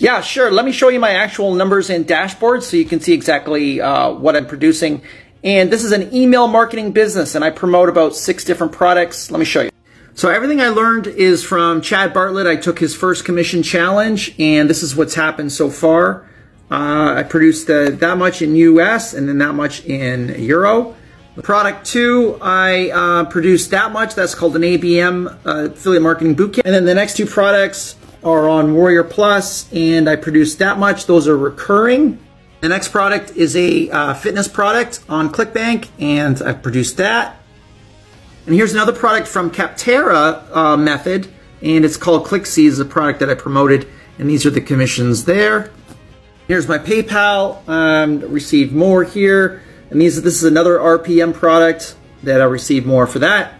Yeah, sure. Let me show you my actual numbers and dashboards so you can see exactly uh, what I'm producing. And this is an email marketing business and I promote about six different products. Let me show you. So everything I learned is from Chad Bartlett. I took his first commission challenge and this is what's happened so far. Uh, I produced uh, that much in US and then that much in Euro. Product two, I uh, produced that much. That's called an ABM uh, affiliate marketing bootcamp. And then the next two products are on Warrior Plus, and I produced that much. Those are recurring. The next product is a uh, fitness product on ClickBank, and I produced that. And here's another product from Capterra uh, Method, and it's called ClickSees, a product that I promoted, and these are the commissions there. Here's my PayPal. Um, received more here. And these, this is another RPM product that I received more for that.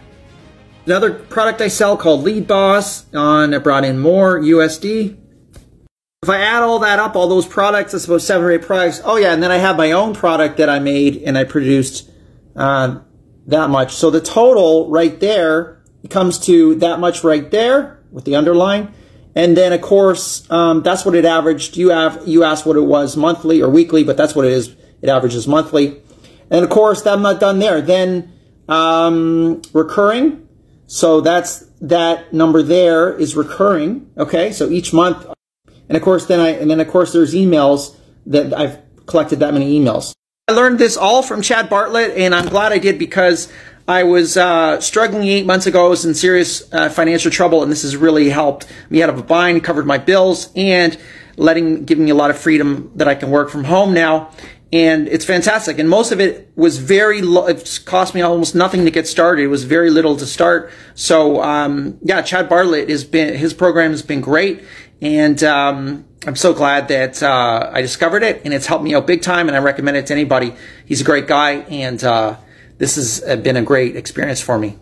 Another product I sell called Lead Boss on I brought in more USD. If I add all that up, all those products, I suppose seven or eight products. Oh yeah, and then I have my own product that I made and I produced uh, that much. So the total right there comes to that much right there with the underline. And then of course, um, that's what it averaged. You have you asked what it was monthly or weekly, but that's what it is. It averages monthly. And of course, I'm not done there. Then um, recurring. So that's that number there is recurring. Okay, so each month, and of course, then I and then of course there's emails that I've collected that many emails. I learned this all from Chad Bartlett, and I'm glad I did because I was uh, struggling eight months ago. I was in serious uh, financial trouble, and this has really helped me out of a bind, covered my bills, and letting giving me a lot of freedom that I can work from home now and it's fantastic. And most of it was very low. It cost me almost nothing to get started. It was very little to start. So, um, yeah, Chad Bartlett has been, his program has been great. And, um, I'm so glad that, uh, I discovered it and it's helped me out big time. And I recommend it to anybody. He's a great guy. And, uh, this has been a great experience for me.